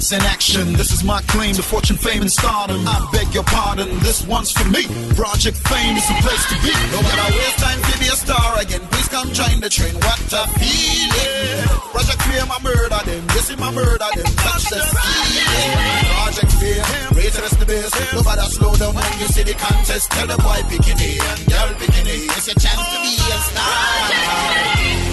lights in action. This is my claim to fortune, fame, and stardom. I beg your pardon, this one's for me. Project Fame is the place to be. No matter waste time to be a star again. Please come join the train. What a feeling. Project Fame, my murder them. This is my murder them. Touch the ceiling. Project Fame, rated as the best. Nobody slow down when you see the contest. Tell the boy picking it and girl picking it. It's your chance to be a star.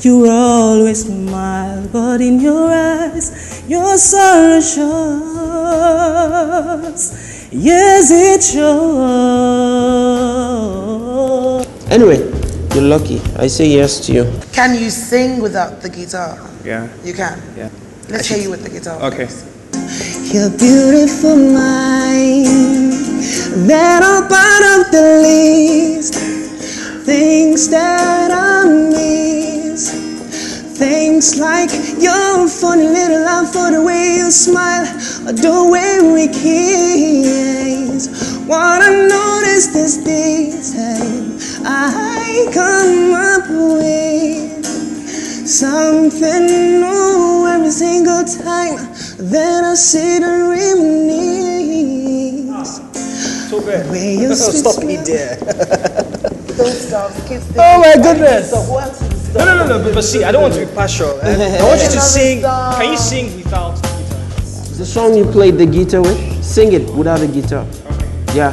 You always smile, but in your eyes, your sorrow shows. Yes, it shows. Anyway, you're lucky. I say yes to you. Can you sing without the guitar? Yeah. You can. Yeah. Let's hear you with the guitar. Okay. Your beautiful mind that are part of the list. Things that I miss. Things like your funny little laugh or the way you smile or the way we kiss. What I noticed is this time I come up with something new every single time that I sit and reminisce. So bad. Way you Stop sweet it there. Don't stop. Keep. Oh my goodness. So who else is No, no, no, no. But, but see, I don't want to be partial. I, I want you to sing. Can you sing without the guitar? The song you played the guitar with, sing it without the guitar. Yeah.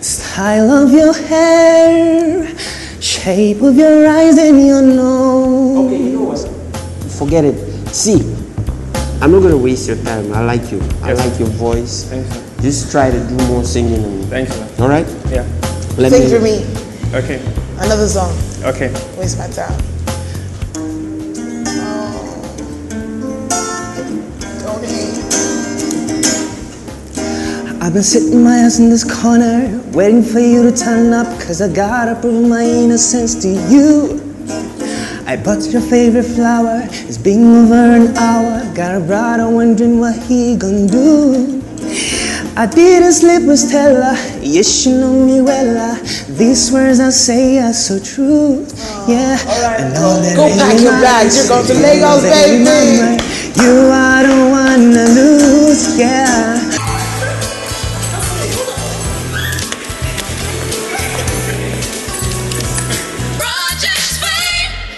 Style of your hair, shape of your eyes and your nose. Okay, you know what? Forget it. See, I'm not gonna waste your time. I like you. I Yes, like your voice. Thanks, sir. Just try to do more singing. And, Thanks, sir. all right? Yeah. Let Sing for me. Okay. Another song. Okay. Waste my time. Oh. Okay. I've been sitting my ass in this corner, waiting for you to turn up, cause I gotta prove my innocence to you. I bought your favorite flower, it's been over an hour, got a brother wondering what he gonna do. I didn't sleep with Stella, yes, you know me well. uh, These words I say are so true, yeah. And all that Go pack your bags, you're going to Lagos, that baby. remember, You are the one to lose, yeah.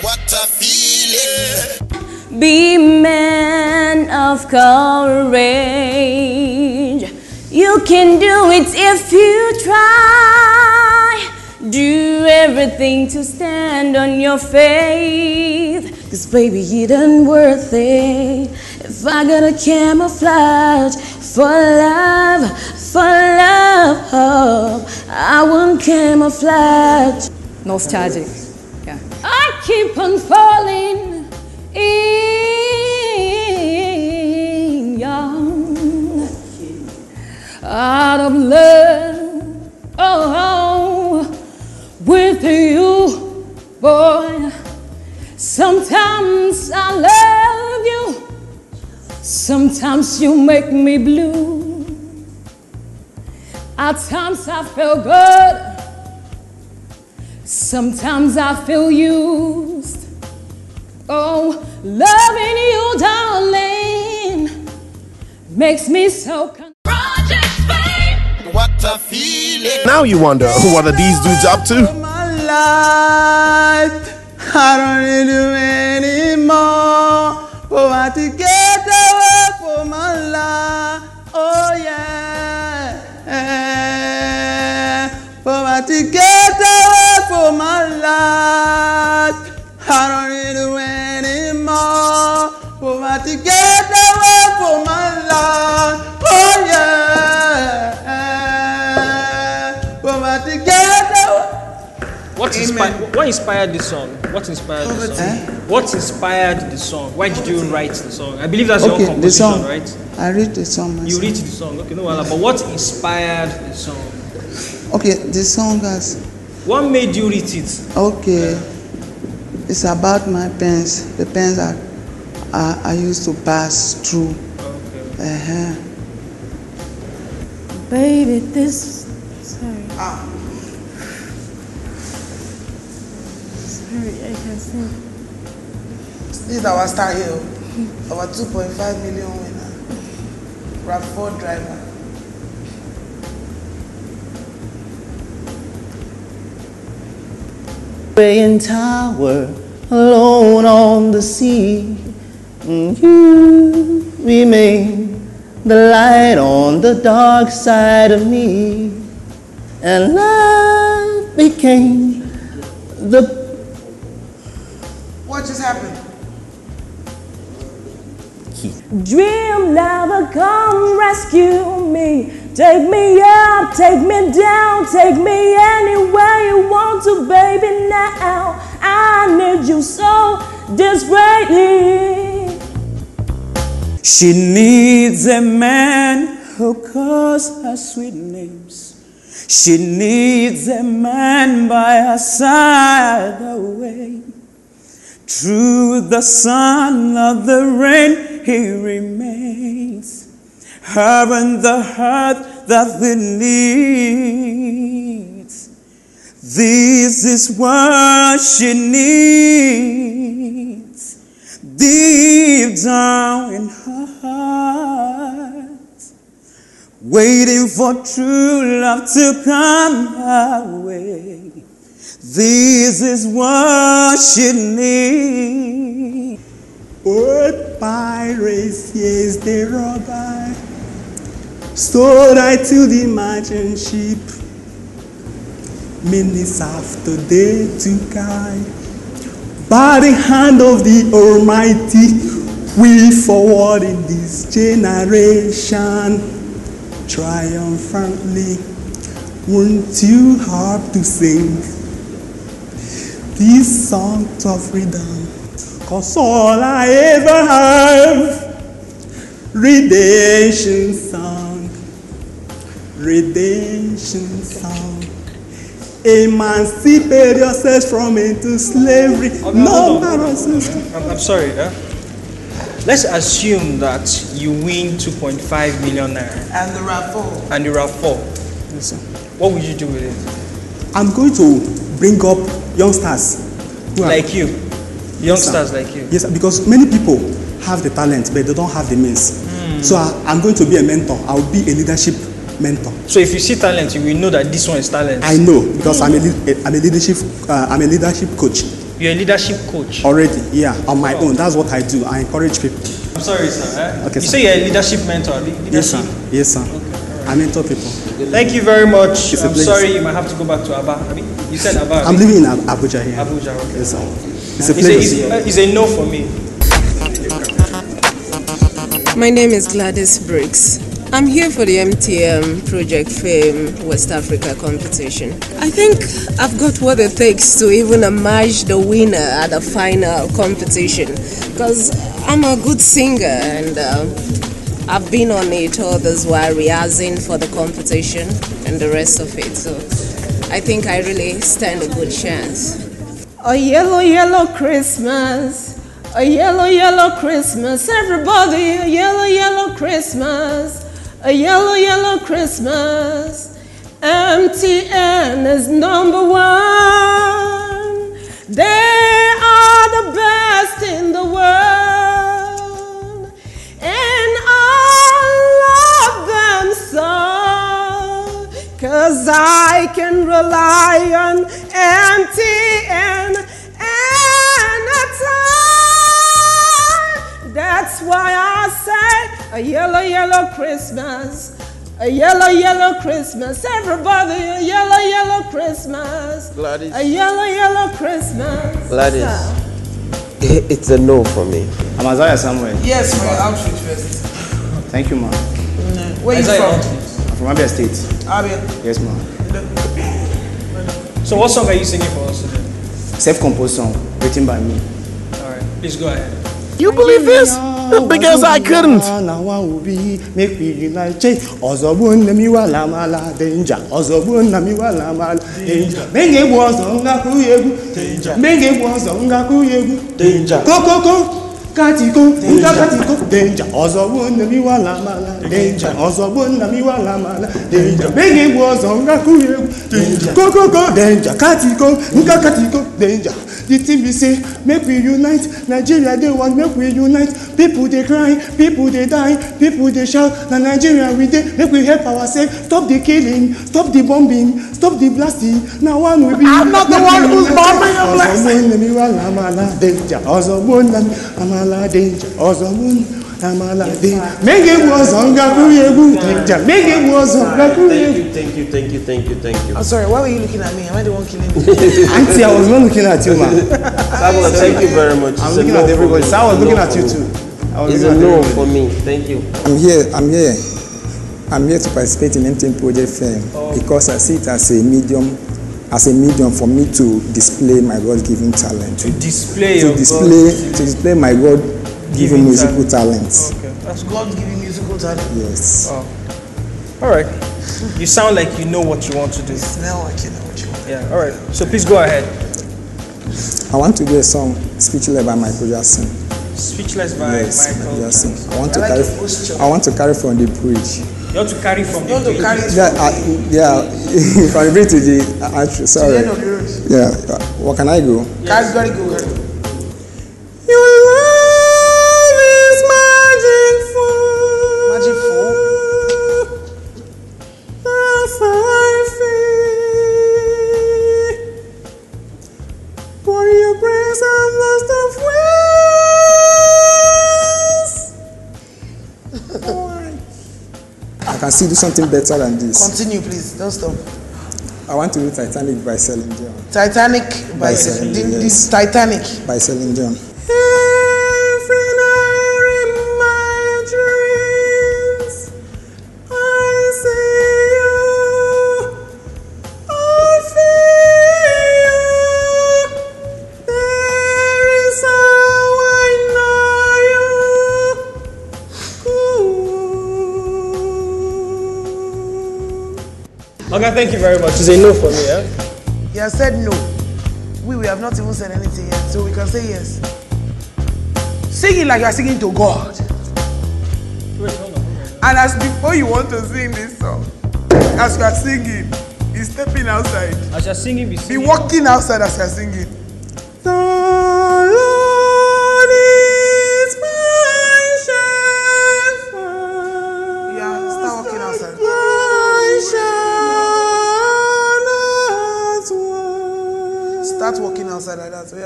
What a feeling. Be man of courage. You can do it if you try. Do everything to stand on your faith. Cause baby, it ain't worth it. If I gotta camouflage for love, for love, oh, I won't camouflage. Nostalgic. Yeah. I keep on falling out of love oh, with you, boy. Sometimes I love you, sometimes you make me blue. At times I feel good. Sometimes I feel used. Oh, loving you, darling, makes me so. Now you wonder, what are these dudes up to? I don't need you anymore. To get oh, away for my life. Oh yeah. To get away my life. I don't need you anymore. To get away my What inspired? What inspired this song? What inspired the song? What inspired the song? Why did you write the song? I believe that's your Okay, own the composition, song. right? I read the song You myself. wrote the song, okay, no, wahala. but what inspired the song? Okay, the song has What made you write it? okay. It's about my pens. The pens are I, I used to pass through. Okay. Uh-huh. Baby, this. Sorry. Ah. I can sing. This is our star here. Oh. Our 2.5 million winner. RAV4 driver. Praying tower alone on the sea. And you remain the light on the dark side of me. And love became the What just happened? Dream lover, come rescue me. Take me up, take me down, take me anywhere you want to, baby. Now I need you so desperately. She needs a man who calls her sweet names. She needs a man by her side away. Through the sun or the rain, he remains. And the heart that needs. This is what she needs. Deep down in her heart, waiting for true love to come her way. This is what she needs. Old pirates, yes, they robbed I. Sold I to the merchant ship. Minutes after they took I. By the hand of the Almighty, we forward in this generation triumphantly. Won't you harp to sing these songs of freedom? Cause all I ever have, redemption song, redemption song. Emancipate yourselves from into slavery. Okay, no hold on, matter hold on, hold on. I'm, I'm sorry. Eh? Let's assume that you win 2.5 million naira And the RAV4. and you're at four. Yes. What would you do with it? I'm going to bring up youngsters. who Like you, youngsters like you. Yes, because many people have the talent, but they don't have the means. So I, I'm going to be a mentor. I'll be a leadership mentor. So if you see talent, you will know that this one is talent. I know because I'm a, lead- I'm a leadership uh, I'm a leadership coach You're a leadership coach. already. Yeah, on my own. That's what I do. I encourage people. I'm sorry, sir. eh? Okay, you sir. say you're a leadership mentor. le- Yes, sir. Yes, sir. I mentor people. Thank you very much. It's a I'm pleasure. sorry you might have to go back to Aba. Abi? You said Aba. I'm living in Ab- Abuja here. Abuja. Okay. Yes, sir. It's a It's a, pleasure. it's, uh, it's a no for me. My name is Gladys Briggs. I'm here for the MTN Project Fame West Africa competition. I think I've got what it takes to even emerge the winner at the final competition because I'm a good singer and uh, I've been on it all this while rehearsing for the competition and the rest of it. So I think I really stand a good chance. A yellow, yellow Christmas. A yellow, yellow Christmas. Everybody, a yellow, yellow Christmas. A yellow, yellow Christmas. MTN is number one. They are the best in the world. Cause I can rely on MTN anytime. That's why I say a yellow, yellow Christmas. A yellow, yellow Christmas. Everybody, a yellow, yellow Christmas. Gladys. A yellow, yellow Christmas. Gladys. So- It's a no for me. I'm Isaiah Samuel. Yes, for your outreach first. Thank you, ma'am. Where you from? I'm from Abia State. Abia. Yes, ma'am. So what song are you singing for us today? Self-composed song written by me. All right, please go ahead. You believe this? Because I couldn't. make we unite ọzọgbo nne m iwala amala denja ọzọgbo nna m iwala amala denja menge egwu ọzọ ngakụ egwu menge egwu ọzọ ngakụ egwu Danger. kokoko katiko nka katiko danger. Ọzọgbo nna m iwe ala mala danger. Ọzọgbo nna m iwe ala mala danger. Meghị egwu ọzọ nga kụghị egwu danger. Kokoko danger. Katiko nka katiko danger. The thing be say make we unite. Nigeria dey one make we unite. People dey cry. People dey die. People dey shout. Na nigeria we dey. Make we help ourselves. Stop the killing. Stop the bombing. Stop the blasting. Na one we be. I'm not the one who's bombing and blasting. ọzọgbo nna m iwe ala mala danger. Ọzọgbo nna m amala danger ọzọgbo nna m amala danger meghị egwu ọzọ nga kụghị egwu egwu ọzọ egwu. Thank you, thank you, thank you, thank you. I'm sorry, why were you looking at me? Am I the one killing you? Auntie, I was not looking at you, man. Samuel, thank you very much. I'm It's looking no at everybody. So I was looking at you too. me. I was It's a no for me. Thank you. I'm here. I'm here. I'm here to participate in MTN Project Fame because I see it as a medium, as a medium for me to display my God-given talent. To display to your display God- to display my God-given Given musical talents. Okay, that's God give you musical talent. Yes. Oh. All right. You sound like you know what you want to do. Smell like you know what you want. Yeah. All right. So please go ahead. I want to do a song, Speechless by Michael Jackson. Speechless by yes, Michael Jackson. I want to like carry. I want to carry from the bridge. You want to carry from You want to carry it Yeah, I, yeah. from the bridge to the to sorry. the end of the road. Yeah. uh, What can I go? Carry, gotta go, can still do something better than this. Continue, please. Don't stop. I want to do Titanic by Celine Dion. Titanic by, By Celine the yes. Titanic. By Celine Dion. You. Okay, thank you very much. It's a no for me, yeah? You have said no. We, we have not even said anything yet, so we can say yes. Sing it like you are singing to God. And as before you want to sing this song, as you are singing, be stepping outside. As you're singing, be Be walking outside as you are singing.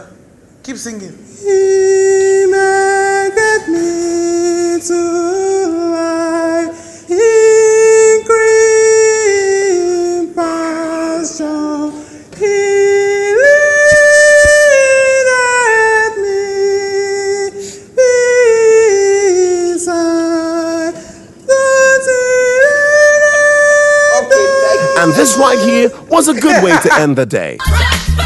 Yeah, keep singing. He maketh me to lie in green pasture. He leadeth me beside the And this right here was a good way to end the day.